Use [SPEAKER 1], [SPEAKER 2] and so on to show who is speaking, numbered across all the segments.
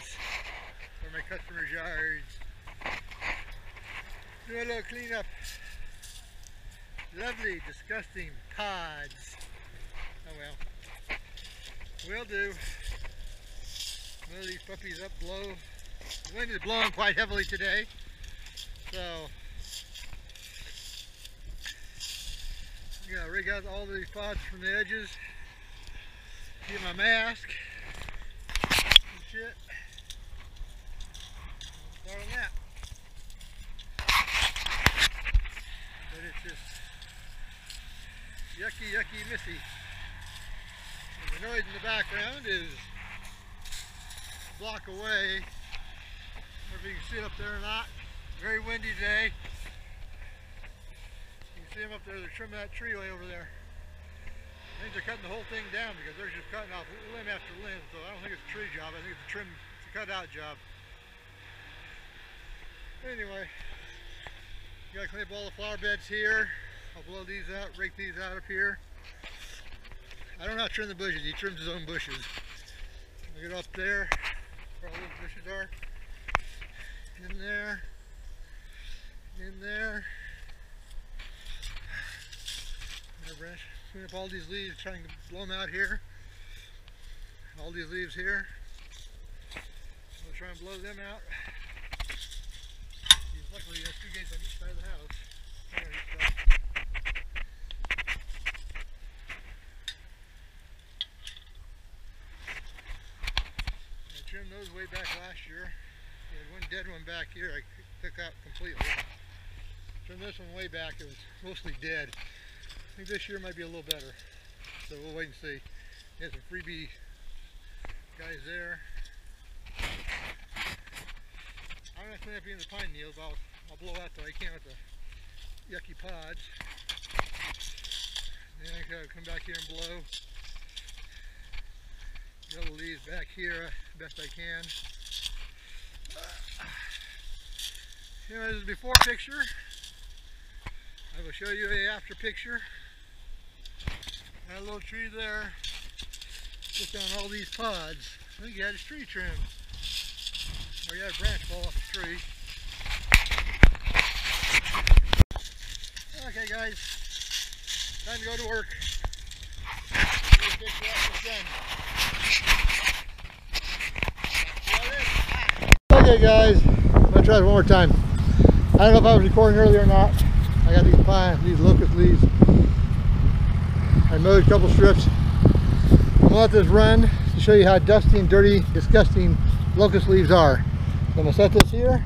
[SPEAKER 1] pods for my customers' yards. Do a little cleanup. Lovely, disgusting pods. Oh well. Will do. One of these puppies up blow. The wind is blowing quite heavily today. So I'm gonna rig out all these pods from the edges. Get my mask. Shit. That. But it's just yucky, yucky, missy. And the noise in the background is a block away. I don't know if you can see it up there or not. Very windy today. You can see them up there. They're trimming that tree way over there. I think they're cutting the whole thing down because they're just cutting off limb after limb. So I don't think it's a tree job. I think it's a trim, it's a cut out job. Anyway, you gotta clean up all the flower beds here. I'll blow these out, rake these out up here. I don't know how to trim the bushes. He trims his own bushes. I'll get up there where all those bushes are. In there. In there. There, branch. Clean up all these leaves, trying to blow them out here. All these leaves here. We'll try and blow them out. Of the house. There. I trimmed those way back last year. We had one dead one back here I took out completely. Trimmed this one way back, it was mostly dead. I think this year might be a little better. So we'll wait and see. There's some freebie guys there. I'm gonna up any the pine needles. I'll I'll blow out the I can with the yucky pods. Then I gotta come back here and blow. The other leaves back here uh, best I can. Uh, anyway, this is before picture. I will show you a after picture. That little tree there. Just down all these pods. I think you had a tree trimmed. Or you had a branch fall off the tree. Okay guys, time to go to work. Okay guys, I'm gonna try this one more time. I don't know if I was recording earlier or not. I got these pine, these locust leaves. I mowed a couple strips. I'm gonna let this run to show you how dusty and dirty, disgusting locust leaves are. So I'm gonna set this here.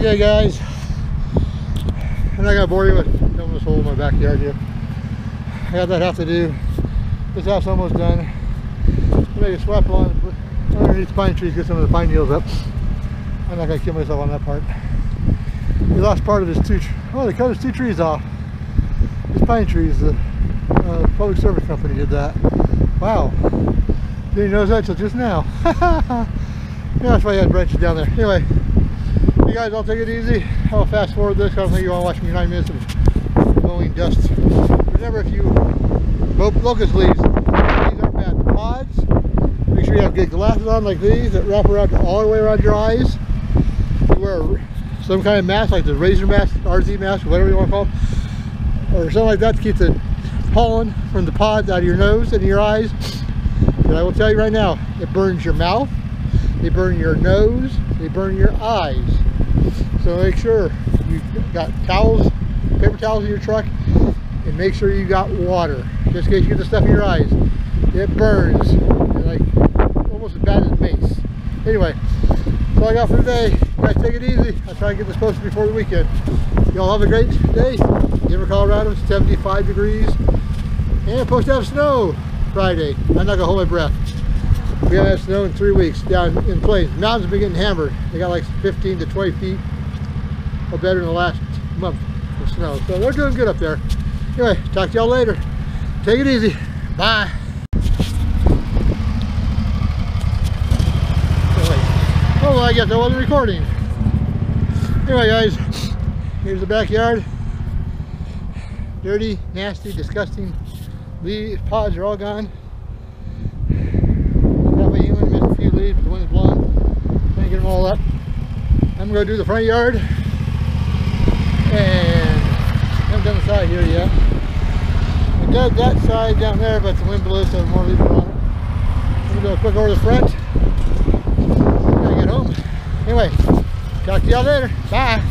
[SPEAKER 1] Okay guys, I'm not gonna bore you with filming this hole in my backyard here. I got that half to do. This house almost done. Maybe swept on underneath the pine trees, get some of the pine needles up. I'm not gonna kill myself on that part. We lost part of his two, oh they cut his two trees off. These pine trees, the uh, public service company did that. Wow. Didn't know that until just now. yeah, that's why he had branches down there. Anyway, you guys all take it easy. I'll fast forward this. I don't think you want to watch me nine minutes of blowing dust. Remember, if you locust leaves, these aren't bad. Pods, make sure you have good glasses on like these that wrap around all the way around your eyes. You wear some kind of mask like the razor mask, RZ mask, whatever you want to call it, or something like that to keep the pollen from the pods out of your nose and your eyes. But I will tell you right now, it burns your mouth, they burn your nose, they burn your eyes. So make sure you've got towels, paper towels in your truck, and make sure you got water, just in case you get the stuff in your eyes. It burns, like almost as bad as mace. Anyway, that's all I got for today. Guys take it easy. I'll try and get this posted before the weekend. Y'all have a great day. Denver, Colorado, 75 degrees. And supposed to have snow Friday. I'm not gonna hold my breath. We haven't had snow in three weeks down in plains. Mountains have been getting hammered. They got like 15 to 20 feet or better in the last month of snow. So we're doing good up there. Anyway, talk to y'all later. Take it easy. Bye. Oh, well, I guess I wasn't recording. Anyway, guys, here's the backyard. Dirty, nasty, disgusting. Leaves, pods are all gone. A few leaves, the wind's blowing. To get them all up. I'm gonna go do the front yard. And haven't done the side here yet. I got that side down there, but the wind blew, so I'm gonna leave it alone. I'm gonna do a quick over the front. I get home. Anyway, talk to y'all later. Bye.